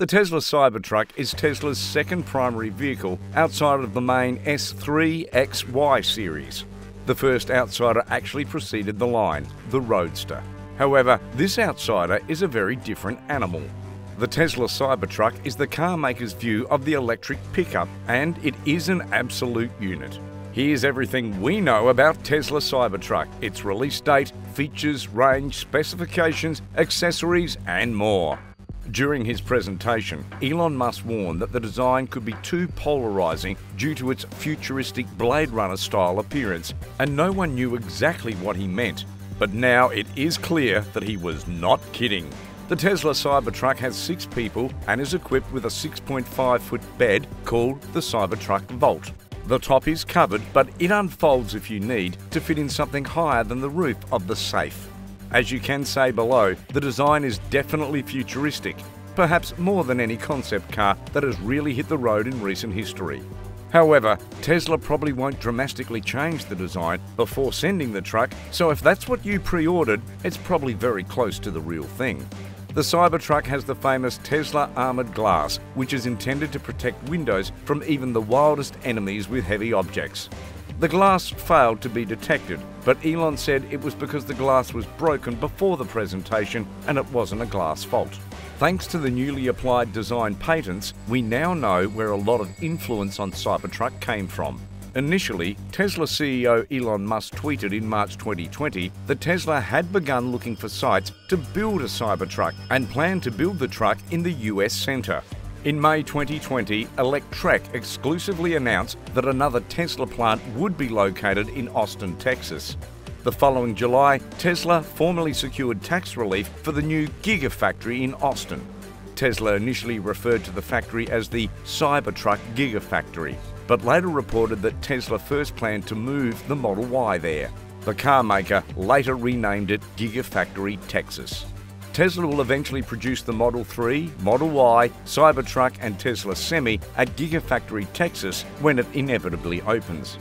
The Tesla Cybertruck is Tesla's second primary vehicle outside of the main S3 XY series. The first outsider actually preceded the line, the Roadster. However, this outsider is a very different animal. The Tesla Cybertruck is the car maker's view of the electric pickup, and it is an absolute unit. Here's everything we know about Tesla Cybertruck, its release date, features, range, specifications, accessories, and more. During his presentation, Elon Musk warned that the design could be too polarizing due to its futuristic Blade Runner style appearance, and no one knew exactly what he meant. But now it is clear that he was not kidding. The Tesla Cybertruck has six people and is equipped with a 6.5 foot bed called the Cybertruck Vault. The top is covered, but it unfolds if you need to fit in something higher than the roof of the safe. As you can say below, the design is definitely futuristic, perhaps more than any concept car that has really hit the road in recent history. However, Tesla probably won't dramatically change the design before sending the truck, so if that's what you pre ordered, it's probably very close to the real thing. The Cybertruck has the famous Tesla armoured glass, which is intended to protect windows from even the wildest enemies with heavy objects. The glass failed to be detected, but Elon said it was because the glass was broken before the presentation and it wasn't a glass fault. Thanks to the newly applied design patents, we now know where a lot of influence on Cybertruck came from. Initially, Tesla CEO Elon Musk tweeted in March 2020 that Tesla had begun looking for sites to build a Cybertruck and planned to build the truck in the US centre. In May 2020, Electrek exclusively announced that another Tesla plant would be located in Austin, Texas. The following July, Tesla formally secured tax relief for the new Gigafactory in Austin. Tesla initially referred to the factory as the Cybertruck Gigafactory, but later reported that Tesla first planned to move the Model Y there. The car maker later renamed it Gigafactory Texas. Tesla will eventually produce the Model 3, Model Y, Cybertruck, and Tesla Semi at Gigafactory Texas when it inevitably opens.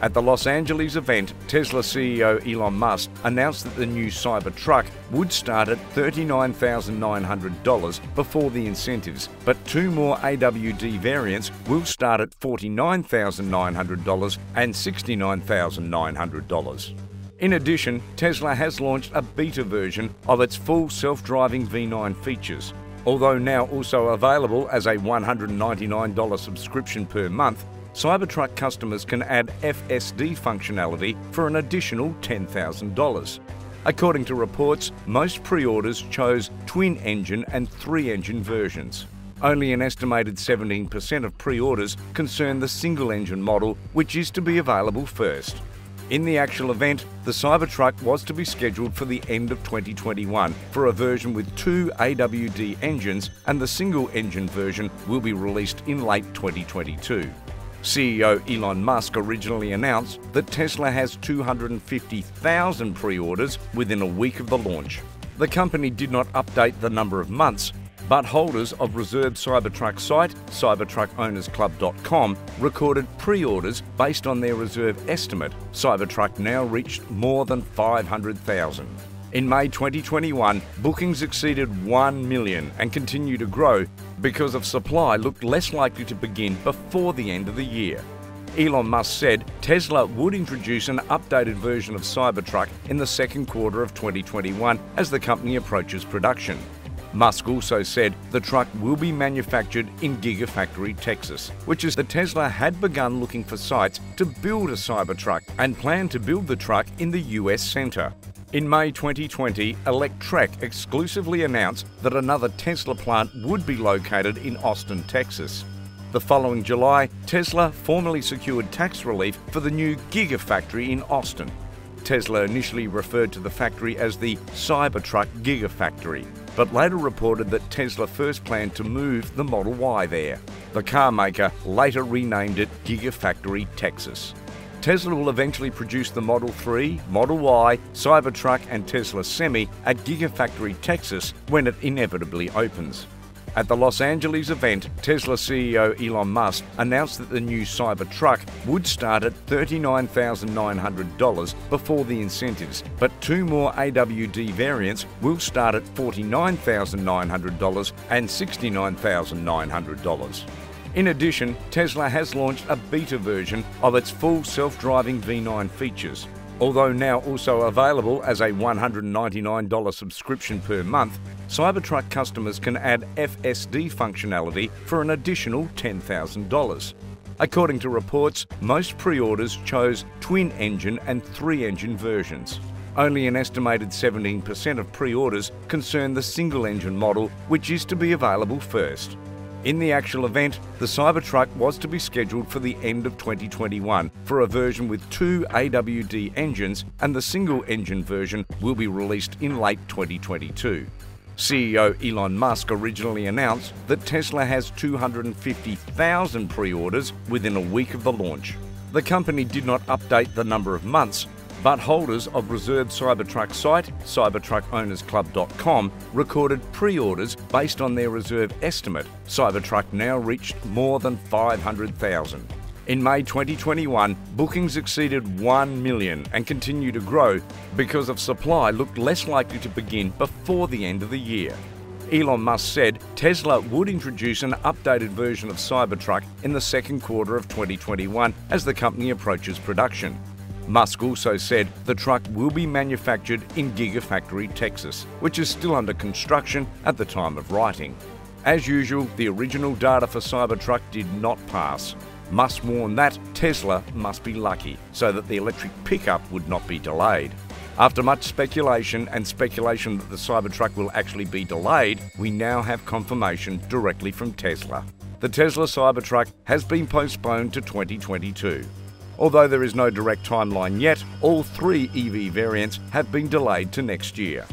At the Los Angeles event, Tesla CEO Elon Musk announced that the new Cybertruck would start at $39,900 before the incentives, but two more AWD variants will start at $49,900 and $69,900. In addition, Tesla has launched a beta version of its full self driving V9 features. Although now also available as a $199 subscription per month, Cybertruck customers can add FSD functionality for an additional $10,000. According to reports, most pre orders chose twin engine and three engine versions. Only an estimated 17% of pre orders concern the single engine model, which is to be available first. In the actual event, the Cybertruck was to be scheduled for the end of 2021 for a version with two AWD engines, and the single engine version will be released in late 2022. CEO Elon Musk originally announced that Tesla has 250,000 pre orders within a week of the launch. The company did not update the number of months, but holders of reserved Cybertruck site, cybertruckownersclub.com, recorded pre orders based on their reserve estimate. Cybertruck now reached more than 500,000. In May 2021, bookings exceeded 1 million and continue to grow because of supply looked less likely to begin before the end of the year. Elon Musk said Tesla would introduce an updated version of Cybertruck in the second quarter of 2021 as the company approaches production. Musk also said the truck will be manufactured in Gigafactory, Texas, which is the Tesla had begun looking for sites to build a Cybertruck and planned to build the truck in the US center. In May 2020, Electrek exclusively announced that another Tesla plant would be located in Austin, Texas. The following July, Tesla formally secured tax relief for the new Gigafactory in Austin. Tesla initially referred to the factory as the Cybertruck Gigafactory, but later reported that Tesla first planned to move the Model Y there. The car maker later renamed it Gigafactory Texas. Tesla will eventually produce the Model 3, Model Y, Cybertruck, and Tesla Semi at Gigafactory Texas when it inevitably opens. At the Los Angeles event, Tesla CEO Elon Musk announced that the new Cybertruck would start at $39,900 before the incentives, but two more AWD variants will start at $49,900 and $69,900. In addition, Tesla has launched a beta version of its full self driving V9 features. Although now also available as a $199 subscription per month, Cybertruck customers can add FSD functionality for an additional $10,000. According to reports, most pre orders chose twin engine and three engine versions. Only an estimated 17% of pre orders concern the single engine model, which is to be available first. In the actual event, the Cybertruck was to be scheduled for the end of 2021 for a version with two AWD engines, and the single engine version will be released in late 2022. CEO Elon Musk originally announced that Tesla has 250,000 pre orders within a week of the launch. The company did not update the number of months, but holders of reserved Cybertruck site, CybertruckOwnersClub.com, recorded pre orders based on their reserve estimate. Cybertruck now reached more than 500,000. In May 2021, bookings exceeded 1 million and continue to grow because of supply looked less likely to begin before the end of the year. Elon Musk said Tesla would introduce an updated version of Cybertruck in the second quarter of 2021 as the company approaches production. Musk also said the truck will be manufactured in Gigafactory, Texas, which is still under construction at the time of writing. As usual, the original data for Cybertruck did not pass. Musk warned that Tesla must be lucky so that the electric pickup would not be delayed. After much speculation and speculation that the Cybertruck will actually be delayed, we now have confirmation directly from Tesla. The Tesla Cybertruck has been postponed to 2022. Although there is no direct timeline yet, all three EV variants have been delayed to next year.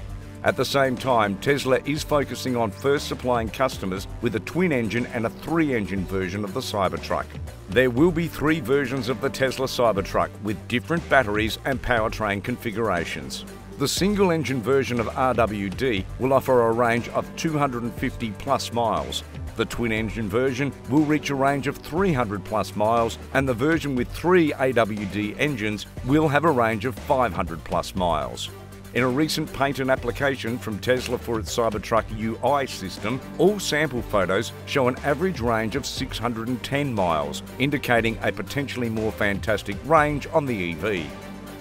At the same time, Tesla is focusing on first supplying customers with a twin engine and a three engine version of the Cybertruck. There will be three versions of the Tesla Cybertruck with different batteries and powertrain configurations. The single engine version of RWD will offer a range of 250 plus miles, the twin engine version will reach a range of 300 plus miles, and the version with three AWD engines will have a range of 500 plus miles. In a recent patent application from Tesla for its Cybertruck UI system, all sample photos show an average range of 610 miles, indicating a potentially more fantastic range on the EV.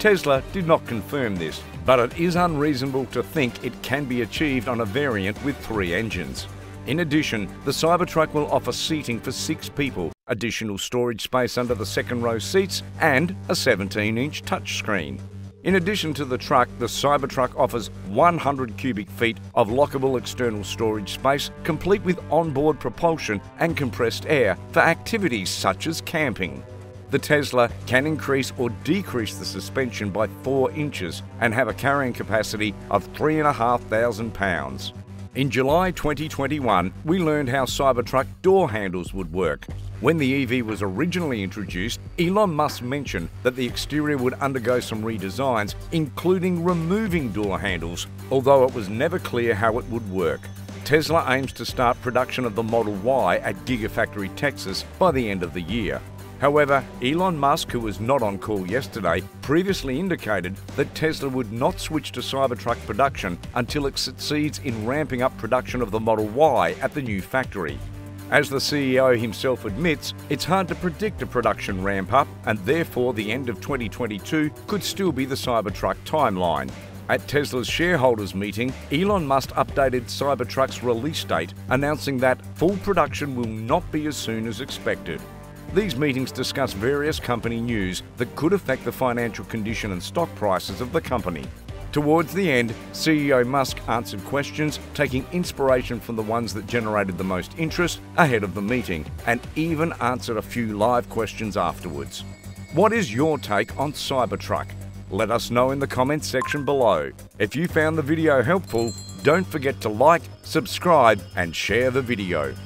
Tesla did not confirm this, but it is unreasonable to think it can be achieved on a variant with three engines. In addition, the Cybertruck will offer seating for six people, additional storage space under the second row seats, and a 17 inch touchscreen. In addition to the truck, the Cybertruck offers 100 cubic feet of lockable external storage space, complete with onboard propulsion and compressed air for activities such as camping. The Tesla can increase or decrease the suspension by 4 inches and have a carrying capacity of 3,500 pounds. In July 2021, we learned how Cybertruck door handles would work. When the EV was originally introduced, Elon Musk mentioned that the exterior would undergo some redesigns, including removing door handles, although it was never clear how it would work. Tesla aims to start production of the Model Y at Gigafactory, Texas by the end of the year. However, Elon Musk, who was not on call yesterday, previously indicated that Tesla would not switch to Cybertruck production until it succeeds in ramping up production of the Model Y at the new factory. As the CEO himself admits, it's hard to predict a production ramp up, and therefore the end of 2022 could still be the Cybertruck timeline. At Tesla's shareholders meeting, Elon Musk updated Cybertruck's release date, announcing that full production will not be as soon as expected. These meetings discuss various company news that could affect the financial condition and stock prices of the company. Towards the end, CEO Musk answered questions, taking inspiration from the ones that generated the most interest ahead of the meeting, and even answered a few live questions afterwards. What is your take on Cybertruck? Let us know in the comments section below. If you found the video helpful, don't forget to like, subscribe, and share the video.